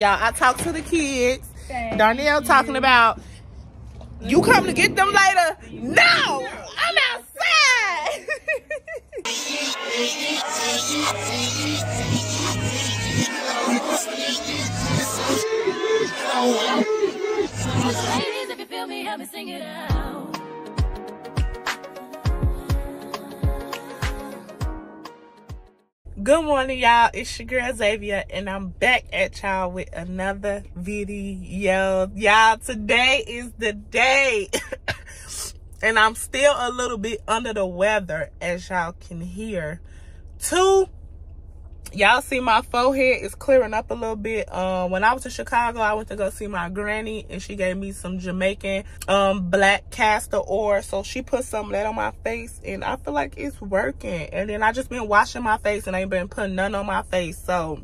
Y'all, I talked to the kids. Thank Darnell talking about you come to get them later. No, I'm outside. Ladies, if you feel me, help me sing it out. Good morning, y'all. It's your girl Zavia, and I'm back at y'all with another video. Y'all, today is the day. and I'm still a little bit under the weather, as y'all can hear. Two y'all see my forehead is clearing up a little bit um when i was in chicago i went to go see my granny and she gave me some jamaican um black castor oil so she put some of that on my face and i feel like it's working and then i just been washing my face and I ain't been putting none on my face so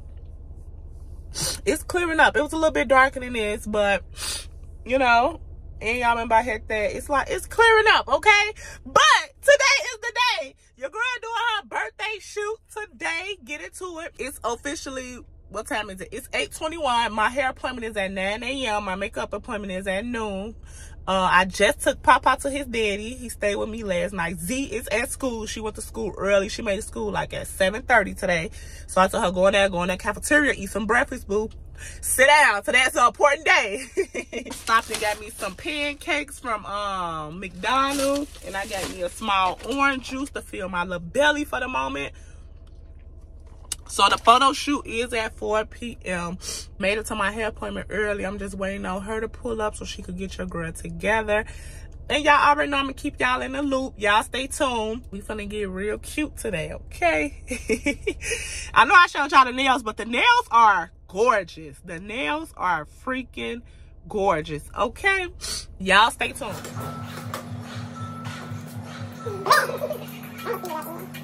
it's clearing up it was a little bit darker than this but you know and y'all remember I had that. It's like, it's clearing up, okay? But today is the day. Your girl doing her birthday shoot today. Get into it. It's officially, what time is it? It's 8.21. My hair appointment is at 9 a.m. My makeup appointment is at noon. Uh, I just took Papa to his daddy. He stayed with me last night. Z is at school. She went to school early. She made it school like at 7.30 today. So I told her, go in there, go in the cafeteria, eat some breakfast, boo. Sit down. Today's an important day. Stopped and got me some pancakes from um, McDonald's. And I got me a small orange juice to fill my little belly for the moment. So the photo shoot is at 4 p.m. Made it to my hair appointment early. I'm just waiting on her to pull up so she could get your girl together. And y'all already know I'm gonna keep y'all in the loop. Y'all stay tuned. We finna get real cute today, okay? I know I showed y'all the nails, but the nails are gorgeous. The nails are freaking gorgeous, okay? Y'all stay tuned.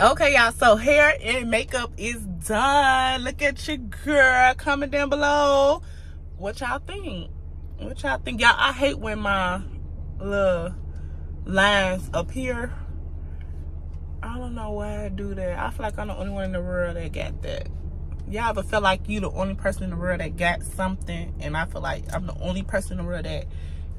okay y'all. So hair and makeup is done. Look at your girl comment down below. What y'all think? What y'all think? Y'all i hate when my little lines appear. I don't know why i do that. I feel like i'm the only one in the world that got that. Y'all ever feel like you the only person in the world that got something? And i feel like i'm the only person in the world that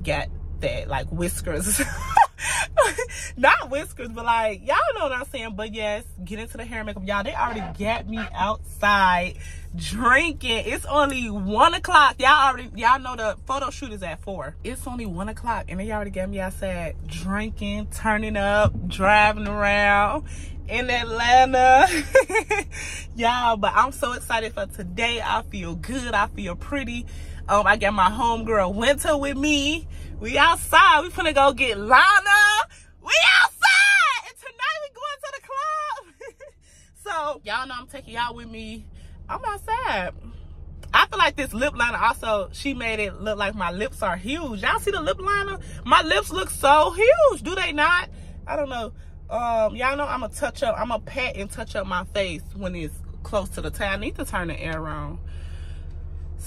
got that like whiskers not whiskers, but like y'all know what I'm saying. But yes, get into the hair and makeup, y'all. They already got me outside drinking. It's only one o'clock. Y'all already y'all know the photo shoot is at four. It's only one o'clock, and they already got me outside drinking, turning up, driving around in Atlanta. y'all, but I'm so excited for today. I feel good. I feel pretty. Um, I got my homegirl Winter with me. We outside. We finna go get Lana. We outside. And tonight we going to the club. so y'all know I'm taking y'all with me. I'm outside. I feel like this lip liner also, she made it look like my lips are huge. Y'all see the lip liner? My lips look so huge. Do they not? I don't know. Um, y'all know I'm gonna touch up, I'm gonna pat and touch up my face when it's close to the tie. I need to turn the air on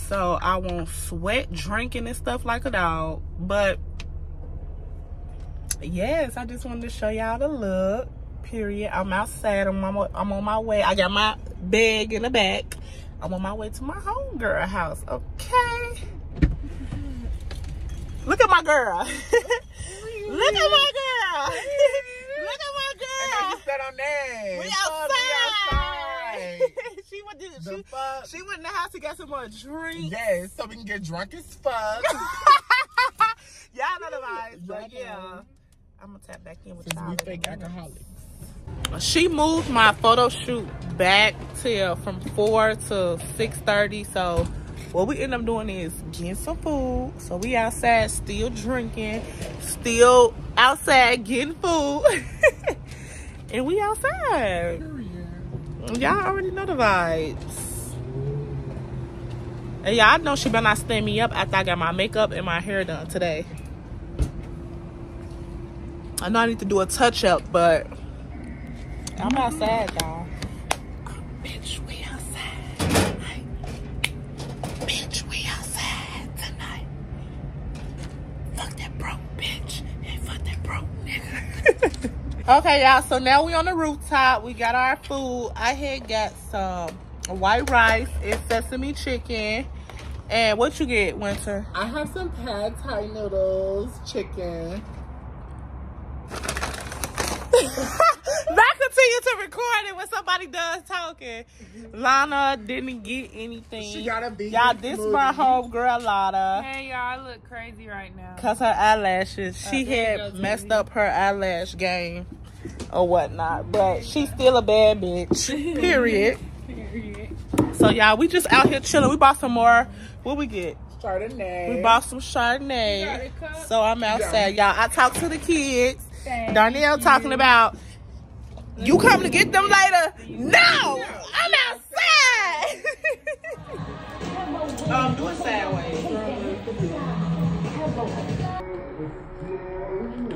so I won't sweat drinking and stuff like a dog. But yes, I just wanted to show y'all the look. Period. I'm outside. I'm on, I'm on my way. I got my bag in the back. I'm on my way to my homegirl house. Okay. Look at my girl. Look at my girl. Look at my girl. And you said on there. We outside. she went to The she, fuck? she went in the house to get some more drinks. Yes, so we can get drunk as fuck. Y'all know the vibes, but yeah. I'm gonna tap back in with Since y'all. we fake alcoholics. She moved my photo shoot back till from four to six thirty. So what we end up doing is getting some food. So we outside still drinking, still outside getting food. and we outside. Y'all already know the vibes. And y'all know she better not stand me up after I got my makeup and my hair done today. I know I need to do a touch up, but I'm outside, y'all. Bitch, we outside tonight. Bitch, we outside tonight. Fuck that broke bitch. And fuck that broke nigga. Okay, y'all. So now we on the rooftop. We got our food. I had got some white rice and sesame chicken. And what you get, Winter? I have some pad thai noodles, chicken. I continue to record it when somebody does talking. Lana didn't get anything. She got a vegan Y'all, this my home girl, Lana. Hey y'all, I look crazy right now. Cause her eyelashes, she there had messed up her eyelash game or whatnot. But she's still a bad bitch. Period. Period. So y'all, we just out here chilling. We bought some more. What we get? Chardonnay. We bought some Chardonnay. So I'm outside, y'all. I talked to the kids. Thank Darnell you. talking about you come to get them later. No, I'm outside. um, do it sideways.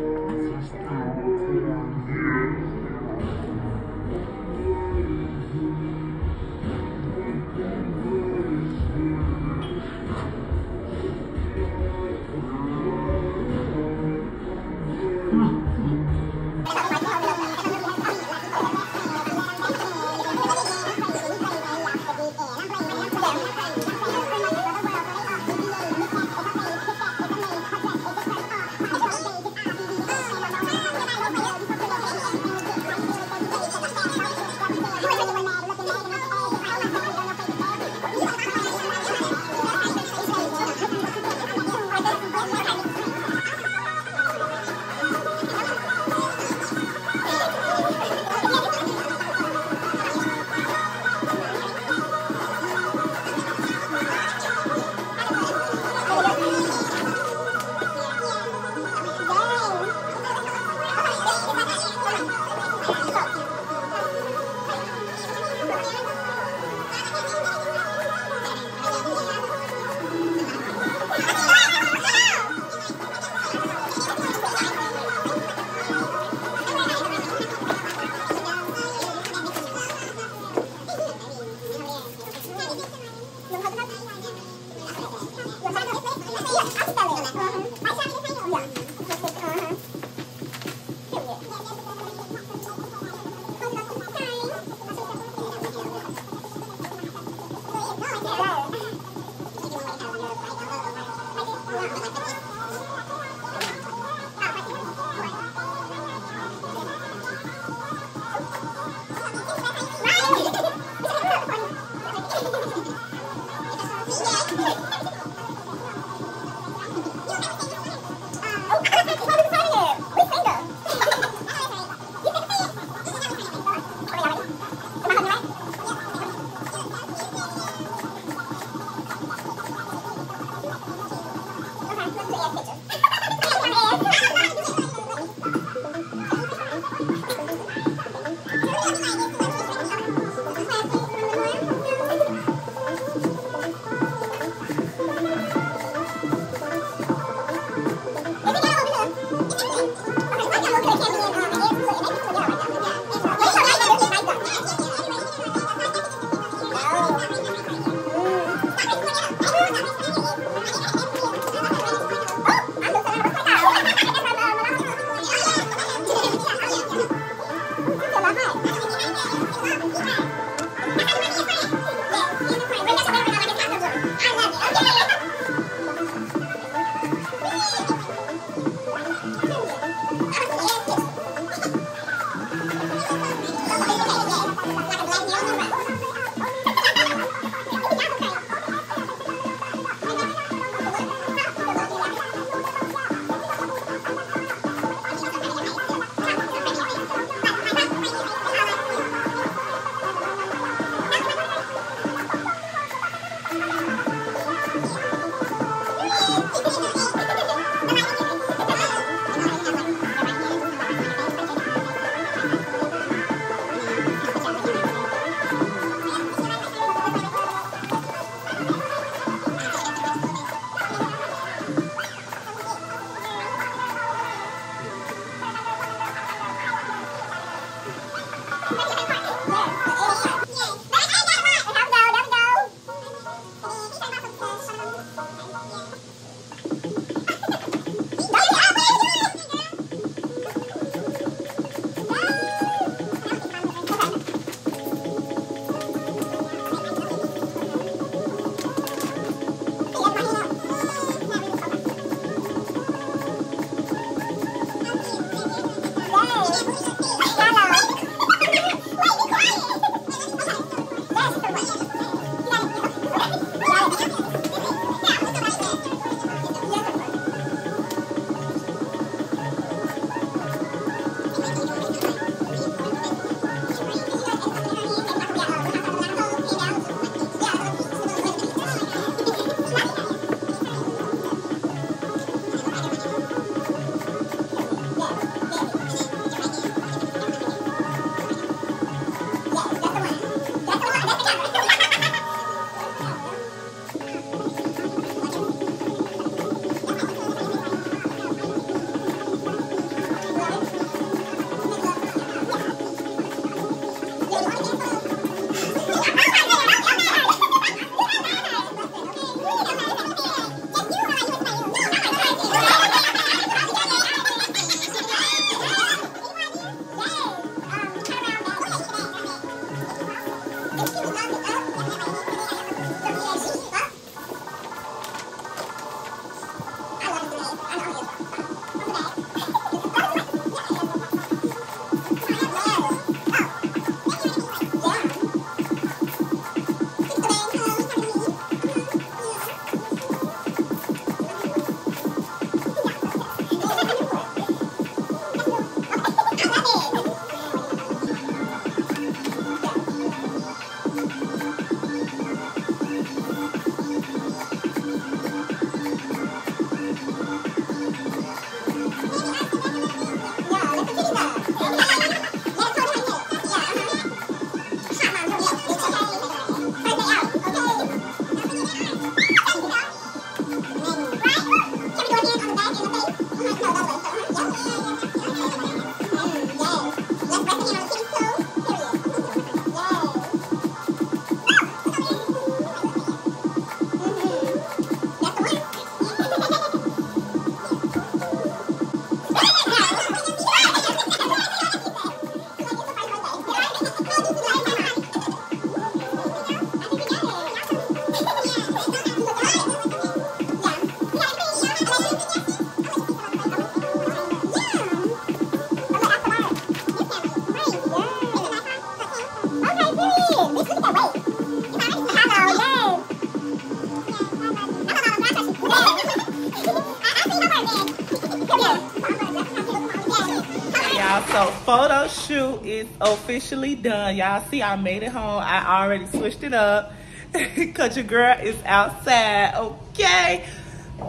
shoot is officially done. Y'all see I made it home. I already switched it up. Cause your girl is outside. Okay.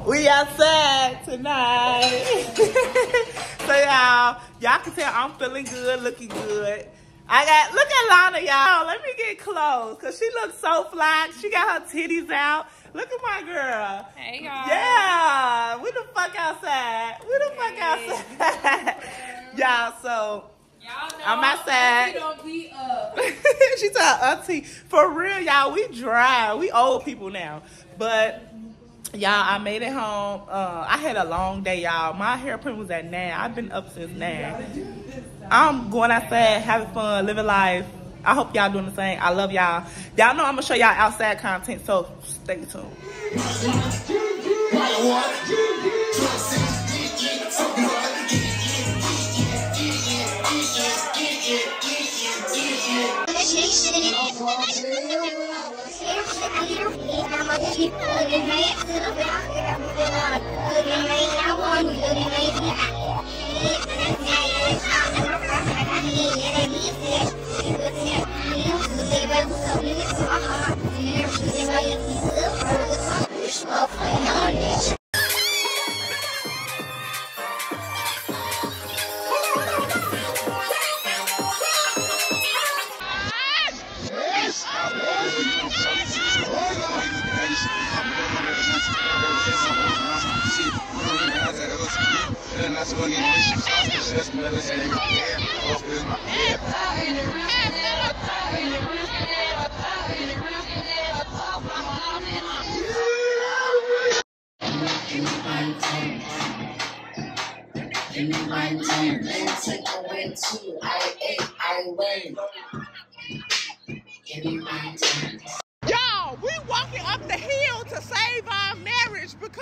We outside tonight. so y'all, y'all can tell I'm feeling good, looking good. I got look at Lana, y'all. Let me get close. Cause she looks so fly. She got her titties out. Look at my girl. Hey y'all. Yeah, we the fuck outside. We the fuck outside. Y'all, so Y'all know I'm outside. Auntie don't be up. she told auntie, for real, y'all, we dry. We old people now. But y'all, I made it home. Uh, I had a long day, y'all. My hair print was at 9. I've been up since 9. I'm going outside, having fun, living life. I hope y'all doing the same. I love y'all. Y'all know I'm gonna show y'all outside content, so stay tuned. Give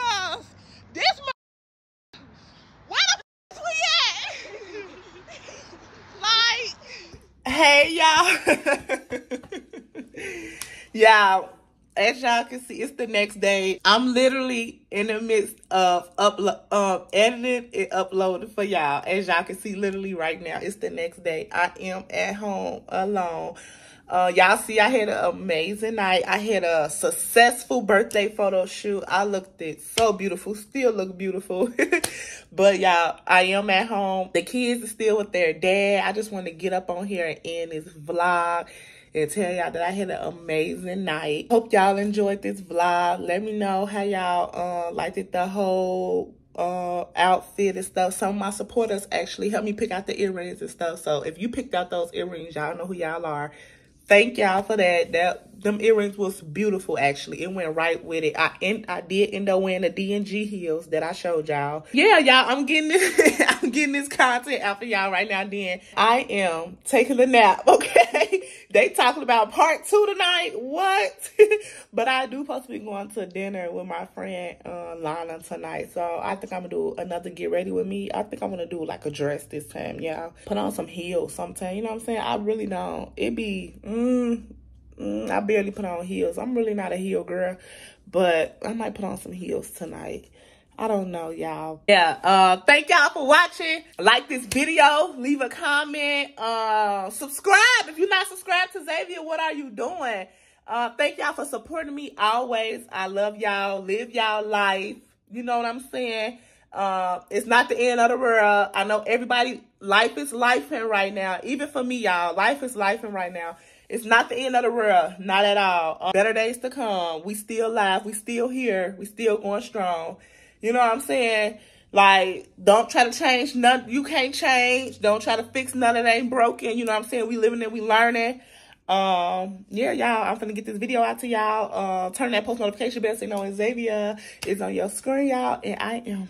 because this where the f- we at? like, hey y'all. y'all, as y'all can see, it's the next day. I'm literally in the midst of upload, um, editing and uploading for y'all. As y'all can see, literally right now, it's the next day. I am at home alone. Uh, y'all see, I had an amazing night. I had a successful birthday photo shoot. I looked it so beautiful, still look beautiful. but y'all, I am at home. The kids are still with their dad. I just want to get up on here and end this vlog and tell y'all that I had an amazing night. Hope y'all enjoyed this vlog. Let me know how y'all uh, liked it, the whole uh outfit and stuff some of my supporters actually helped me pick out the earrings and stuff so if you picked out those earrings y'all know who y'all are thank y'all for that. That them earrings was beautiful actually. It went right with it. I end, i did end up wearing the dng heels that i showed y'all. Yeah y'all i'm getting this i'm getting this content out for y'all right now then. I am taking a nap okay? They talking about part two tonight? What? But i do supposed to be going to dinner with my friend uh lana tonight. So i think i'm gonna do another get ready with me. I think i'm gonna do like a dress this time y'all. Put on some heels sometime you know what i'm saying? I really don't. It be mm, mm, i barely put on heels i'm really not a heel girl but i might put on some heels tonight I don't know, y'all. Yeah, uh, thank y'all for watching. Like this video, leave a comment, uh, subscribe. If you're not subscribed to Zavia, what are you doing? Uh, thank y'all for supporting me always. I love y'all. Live y'all life. You know what I'm saying? Uh, it's not the end of the world. I know everybody, life is life and right now. Even for me, y'all, life is life and right now. It's not the end of the world. Not at all. Uh, better days to come. We still alive. We still here. We still going strong. You know what I'm saying? Like, don't try to change none. You can't change. Don't try to fix none that ain't broken. You know what I'm saying? We living and we learning. Um, yeah, y'all, I'm gonna get this video out to y'all. Uh, turn that post notification bell so you know when Zavia is on your screen, y'all. And I am